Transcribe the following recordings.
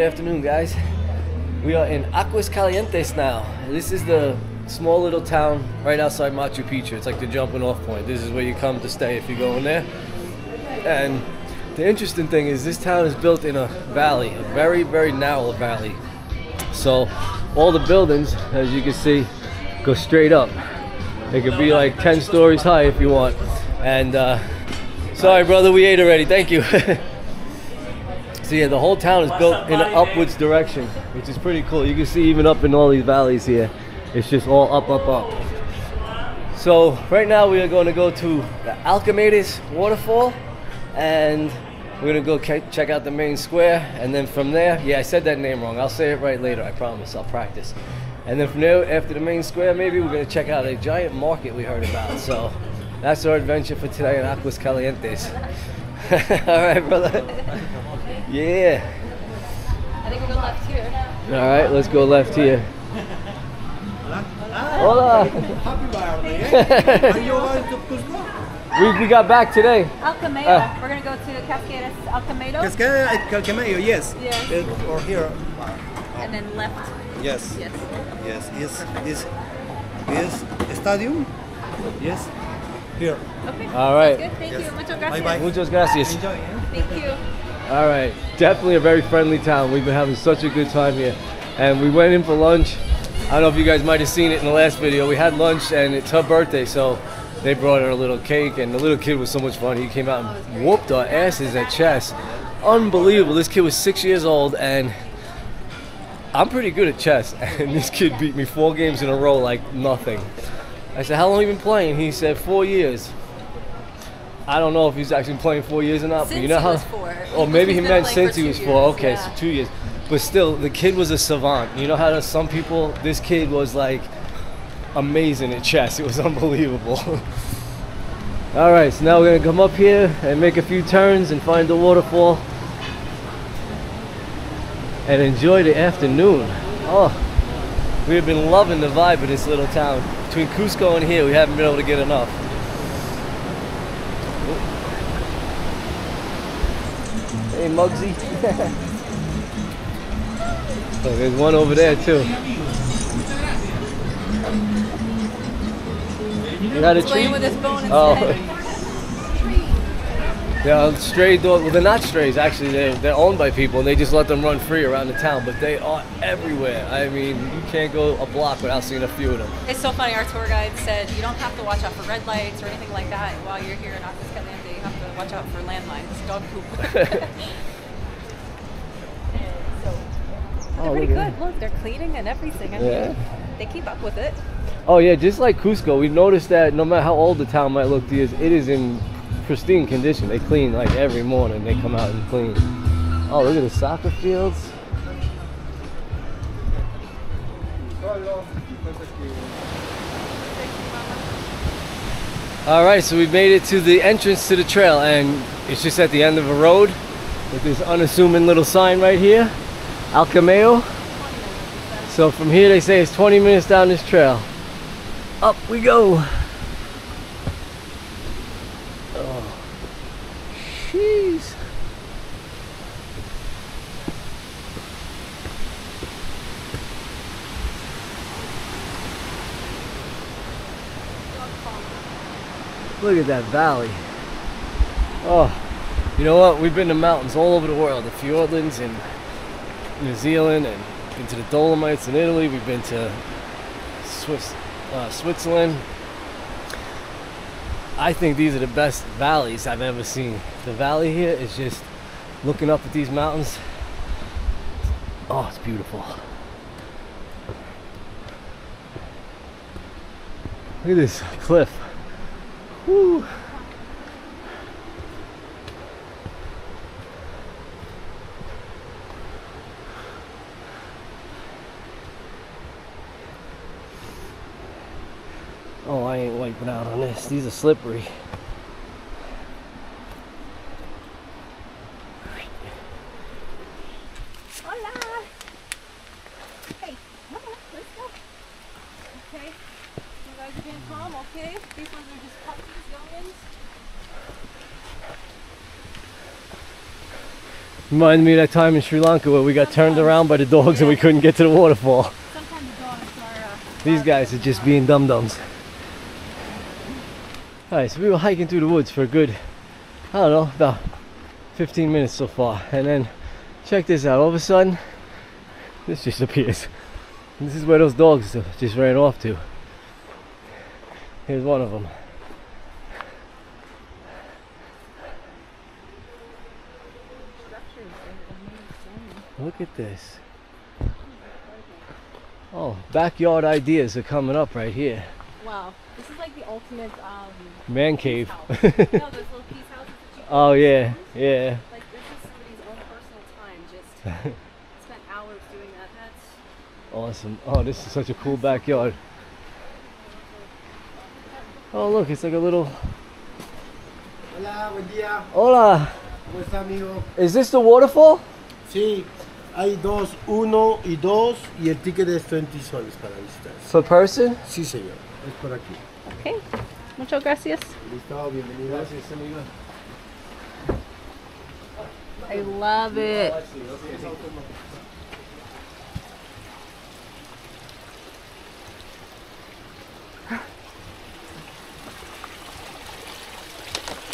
good afternoon, guys. We are in Aguas Calientes now. This is the small little town right outside Machu Picchu. It's like the jumping off point. This is where you come to stay if you go in there. And the interesting thing is this town is built in a valley, a very, very narrow valley. So all the buildings, as you can see, go straight up. It could be like 10 stories high if you want. And uh, sorry, brother, we ate already. Thank you. so yeah, the whole town is built in an upwards direction, which is pretty cool. You can see even up in all these valleys here, it's just all up, up, up. So right now we are going to go to the Alcamedes waterfall, and we're gonna go check out the main square, and then from there, yeah, I said that name wrong. I'll say it right later. I promise. I'll practice. And then from there, after the main square, maybe we're gonna check out a giant market we heard about. So that's our adventure for today in Aguas Calientes. All right, brother. Yeah. I think we're going left here. All right, let's go left here. Hola. Happy. Are you going to Cusco? We, we got back today. Alcamedo. Ah. we're going to go to Cascades Alcamedo. Cascada at Calcameyo, yes. Yes. It- or here. and then left. Yes. Yes. Yes. Is is is stadium? Yes. Here. Okay. All right. Good. Thank Yes. you. Muchas gracias. Bye-bye. Muchas gracias. Enjoy. eh? Thank you. All right, definitely a very friendly town. We've been having such a good time here, and we went in for lunch. I don't know if you guys might have seen it in the last video. We had lunch, and it's her birthday, so they brought her a little cake, and the little kid was so much fun. He came out and whooped our asses at chess. Unbelievable! This kid was six years old, and I'm pretty good at chess, and this kid beat me four games in a row like nothing. I said, "How long have you been playing?" He said, four years." I don't know if he's actually playing four years or not, but you know he how. was four. Oh, maybe he meant since he was four. Okay, yeah. so two years. But still, the kid was a savant. You know how to, some people, this kid was like amazing at chess. It was unbelievable. All right, so now we're gonna come up here and make a few turns and find the waterfall and enjoy the afternoon. Oh, we have been loving the vibe of this little town. Between Cusco and here, we haven't been able to get enough. Hey, Muggsy. oh, there's one over there too. You got a treat? Playing with his phone oh. instead. Oh. Yeah, stray dogs. Well, they're not strays. Actually, they're, they're owned by people, and they just let them run free around the town. But they are everywhere. I mean, you can't go a block without seeing a few of them. It's so funny. Our tour guide said you don't have to watch out for red lights or anything like that while you're here in Aguas watch out for landmines, dog poop. Oh, they're Oh, pretty look good. Look, they're cleaning and everything. I Yeah. mean, they keep up with it. Oh yeah, just like Cusco, we've noticed that no matter how old the town might look to you, it is in pristine condition. They clean like every morning. They come out and clean. Oh, look at the soccer fields. All right, so we made it to the entrance to the trail, and it's just at the end of a road with this unassuming little sign right here, Alcameo. So from here, they say it's 20 minutes down this trail. Up we go. Oh, jeez. Look at that valley. Oh, you know what? We've been to mountains all over the world. The Fiordlands in New Zealand and been to the Dolomites in Italy. We've been to Swiss, uh, Switzerland. I think these are the best valleys I've ever seen. The valley here is just looking up at these mountains. Oh, it's beautiful. Look at this cliff. Oh, I ain't wiping out on this. These are slippery. Hola. Hey, come on, let's go. Okay. You guys are being calm, okay? These ones are just puppies, youngins. Reminded me of that time in Sri Lanka where we got turned around by the dogs and we couldn't get to the waterfall. Sometimes the dogs are. Uh, These guys are just being dum dums. Alright, so we were hiking through the woods for a good, I don't know, about 15 minutes so far. And then, check this out, all of a sudden, this just appears. And this is where those dogs just ran off to. Here's one of them. Look at this. Oh, backyard ideas are coming up right here. wow, this is like the ultimate um, Man cave. no, those little piece houses that you oh yeah, yeah. like. This is somebody's own personal time. Just spent hours doing that. That's Awesome. Oh, this is such a cool backyard. Oh, look, it's like a little. Hola, buen día. Hola. ¿Cómo está. Is this the waterfall? Sí, hay dos, uno y dos, y el ticket es 20 soles para visitar. Per person? Sí, señor. Es por aquí. okay. Muchas gracias. Listo, bienvenido. I love it.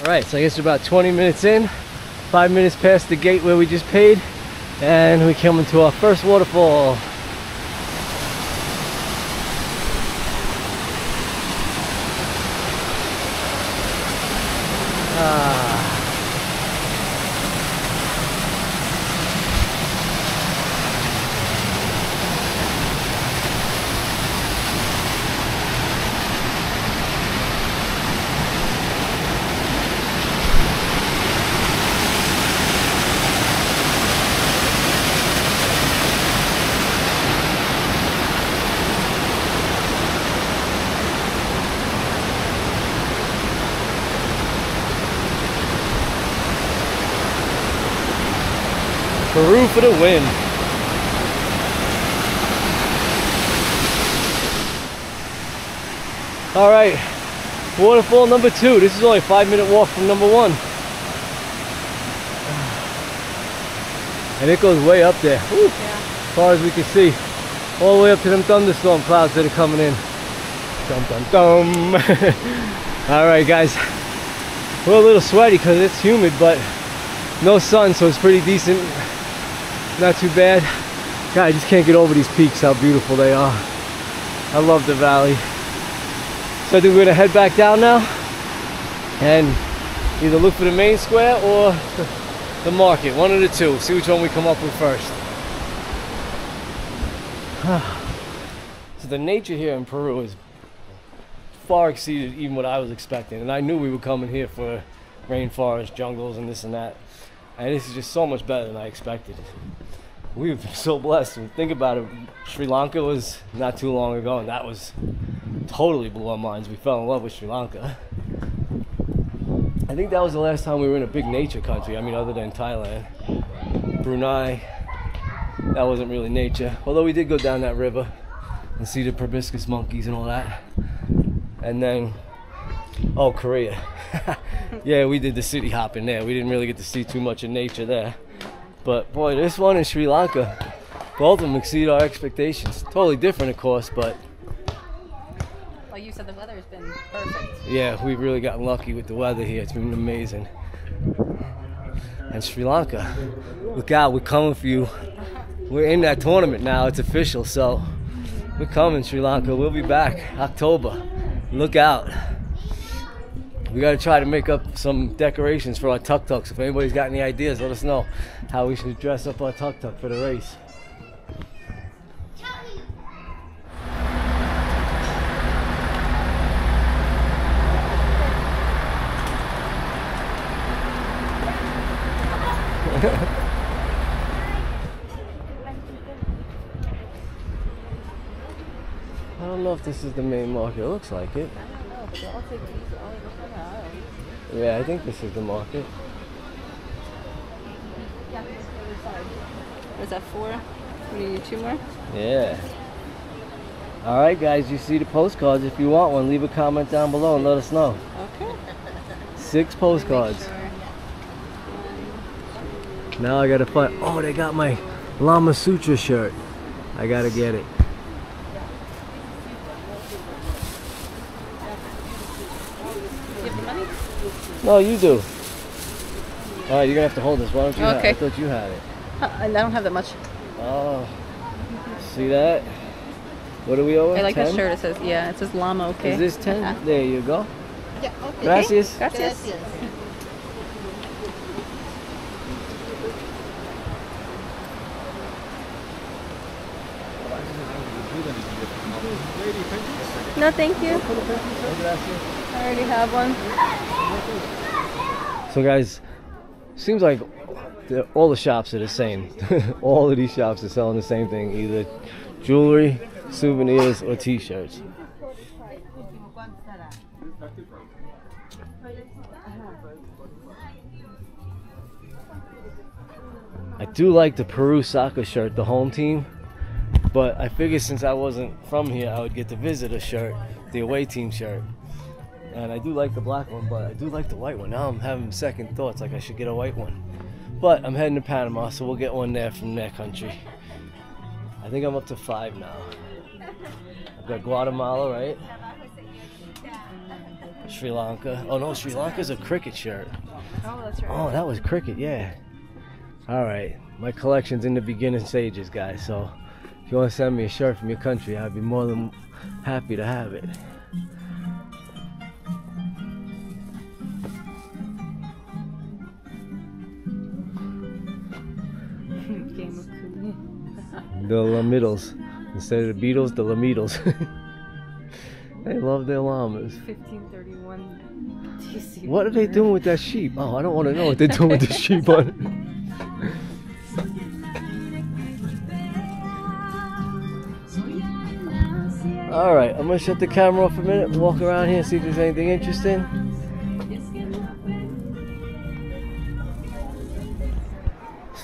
All right, so I guess we're about 20 minutes in, five minutes past the gate where we just paid, and we come into our first waterfall. Ah. Peru for the win. All right, waterfall number two. This is only a five minute walk from number one. And it goes way up there, Yeah. as far as we can see. All the way up to them thunderstorm clouds that are coming in. Dum dum dum. All right, guys. We're a little sweaty because it's humid, but no sun, so it's pretty decent. Not too bad. God, I just can't get over these peaks, how beautiful they are. I love the valley. So I think we're gonna head back down now and either look for the main square or the market, one of the two. See which one we come up with first. so the nature here in Peru is far exceeded even what I was expecting. And I knew we were coming here for rainforest, jungles, and this and that. And this is just so much better than I expected. We've been so blessed. Think about it. Sri Lanka was not too long ago, and that was totally blew our minds. We fell in love with Sri Lanka. I think that was the last time we were in a big nature country. I mean, other than Thailand, Brunei. That wasn't really nature. Although we did go down that river and see the proboscis monkeys and all that. And then, oh, Korea. yeah, we did the city hopping there. We didn't really get to see too much of nature there. But boy, this one in Sri Lanka, both of them exceed our expectations. Totally different, of course, but Like you said, the weather's been perfect. yeah, we've really gotten lucky with the weather here. It's been amazing. And Sri Lanka, look out, we're coming for you. We're in that tournament now, it's official, so we're coming, Sri Lanka. We'll be back October. Look out. We gotta try to make up some decorations for our tuk tuks. If anybody's got any ideas, let us know how we should dress up our tuk tuk for the race. I don't know if this is the main market. It looks like it. Yeah, I think this is the market. Yeah, is the other side. What is that, four? You need, two more? Yeah. All right, guys, you see the postcards. If you want one, leave a comment down below and let us know. Okay. Six postcards. Sure. One, Now I gotta find. Oh, they got my Llama Sutra shirt. I gotta get it. You have the money? No, you do. All right, you're gonna have to hold this. Why don't you? have- Okay. I thought you had it. Uh, I don't have that much. Oh, see that? What do we owe? I like 10? this shirt. It says, yeah, it says llama, okay? Is this 10? Uh-huh. There you go. Yeah, okay. Gracias. Gracias. No, thank you. I already have one. So, guys, seems like all the shops are the same. all of these shops are selling the same thing either jewelry, souvenirs, or t shirts. I do like the Peru soccer shirt, the home team, but I figured since I wasn't from here, I would get the visitor shirt, the away team shirt. And I do like the black one, but I do like the white one. Now I'm having second thoughts, like I should get a white one. But I'm heading to Panama, so we'll get one there from their country. I think I'm up to five now. I've got Guatemala, right? Sri Lanka. Oh no, Sri Lanka's a cricket shirt. Oh, that's right. Oh, that was cricket, yeah. All right, my collection's in the beginning stages, guys. So if you want to send me a shirt from your country, I'd be more than happy to have it. Game of. The Lamiddles. Instead of the Beatles, the Lamiddles. they love their llamas. 1531 DC. What are they doing with that sheep? Oh, I don't want to know what they're doing with the sheep on it. All right, I'm gonna shut the camera off for a minute, walk around here, and see if there's anything interesting.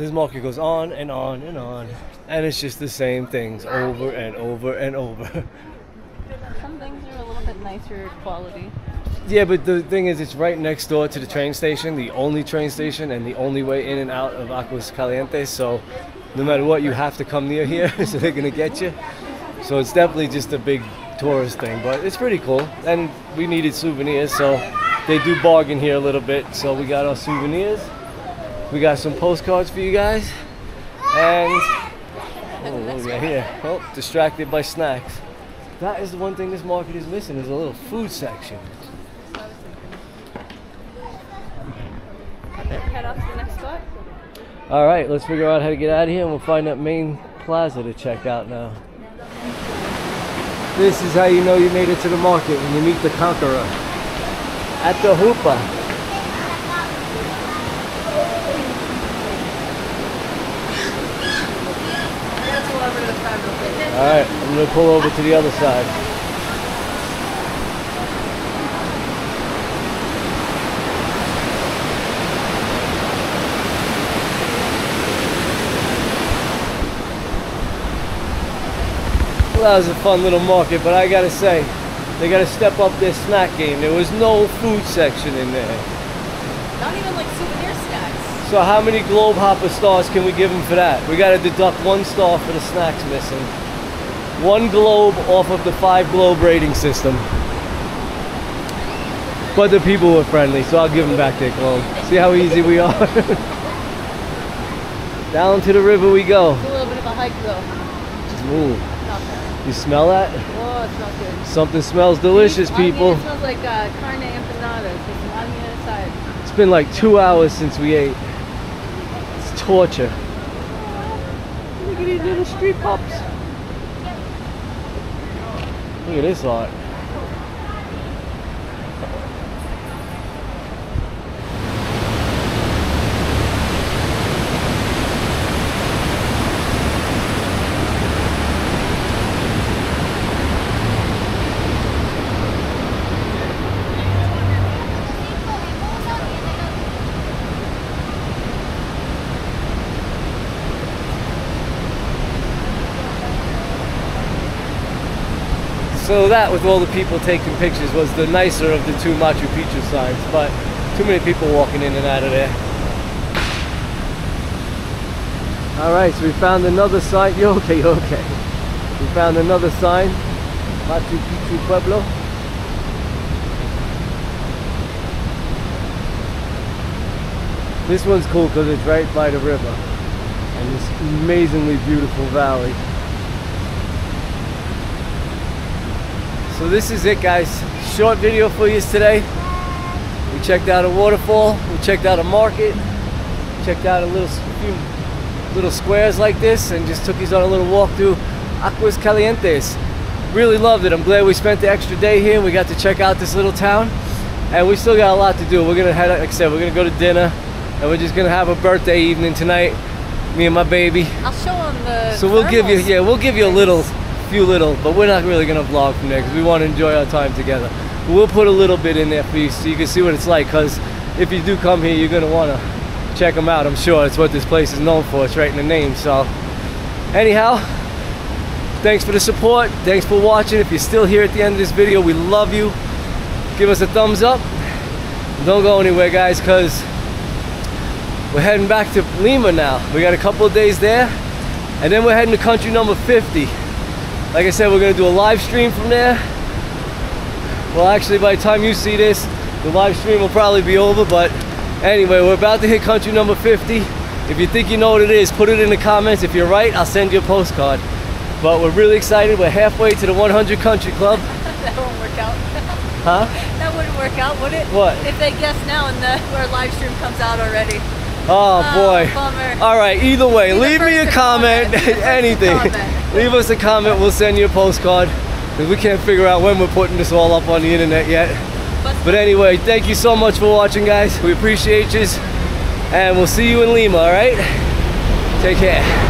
So this market goes on and on and on, and it's just the same things over and over and over. Some things are a little bit nicer quality. Yeah, but the thing is, it's right next door to the train station, the only train station, and the only way in and out of Aguas Calientes. So, no matter what, you have to come near here, so they're gonna get you. So it's definitely just a big tourist thing, but it's pretty cool. And we needed souvenirs, so they do bargain here a little bit. So we got our souvenirs. We got some postcards for you guys, and oh, what we got here? Oh, distracted by snacks. That is the one thing this market is missing is a little food section. Head off to the next spot. All right, let's figure out how to get out of here, and we'll find that main plaza to check out now. This is how you know you made it to the market when you meet the conqueror at the Hoopa. All right, I'm gonna pull over to the other side. Well, that was a fun little market, but I gotta say, they gotta step up their snack game. There was no food section in there. Not even like souvenir snacks. So how many Globe Hopper stars can we give them for that? We gotta deduct one star for the snacks missing. One globe off of the five globe rating system. But the people were friendly, so I'll give them back their globe. See how easy we are? Down to the river we go. It's a little bit of a hike though. Ooh, Not you smell that? Oh, it smells good. Something smells delicious, people. It smells like uh, carne empanadas. It's on the other side. It's been like two hours since we ate. It's torture. Look at these little street pups. At this art. So that, with all the people taking pictures, was the nicer of the two Machu Picchu signs. But too many people walking in and out of there. All right, so we found another sign. You okay? You okay? We found another sign. Machu Picchu Pueblo. This one's cool because it's right by the river and this amazingly beautiful valley. So this is it guys. Short video for you today. We checked out a waterfall, we checked out a market, checked out a little few little squares like this and just took these on a little walk through Aguas Calientes. Really loved it. I'm glad we spent the extra day here. We got to check out this little town and we still got a lot to do. We're gonna head, like I said, we're gonna go to dinner and we're just gonna have a birthday evening tonight. Me and my baby. I'll show them the. So we'll give you, yeah, we'll give you a little, few little, but we're not really gonna vlog from there because we want to enjoy our time together. But we'll put a little bit in there for you so you can see what it's like. Because if you do come here, you're gonna want to check them out. I'm sure it's what this place is known for. It's right in the name. So, anyhow, thanks for the support. Thanks for watching. If you're still here at the end of this video, we love you. Give us a thumbs up. Don't go anywhere, guys, because we're heading back to Lima now. We got a couple of days there, and then we're heading to country number 50. Like I said, we're gonna do a live stream from there. Well, actually, by the time you see this, the live stream will probably be over, but anyway, we're about to hit country number 50. If you think you know what it is, put it in the comments. If you're right, I'll send you a postcard. But we're really excited. We're halfway to the 100 Country Club. that won't work out. Huh? that wouldn't work out, would it? What? If they guess now and the our live stream comes out already. Oh, oh, boy. bummer. All right, either way, Be leave me a comment, comment. Be the first to anything. comment. leave us a comment, we'll send you a postcard. Because we can't figure out when we're putting this all up on the internet yet. But, But anyway, thank you so much for watching, guys. We appreciate you. And we'll see you in Lima, all right? Take care.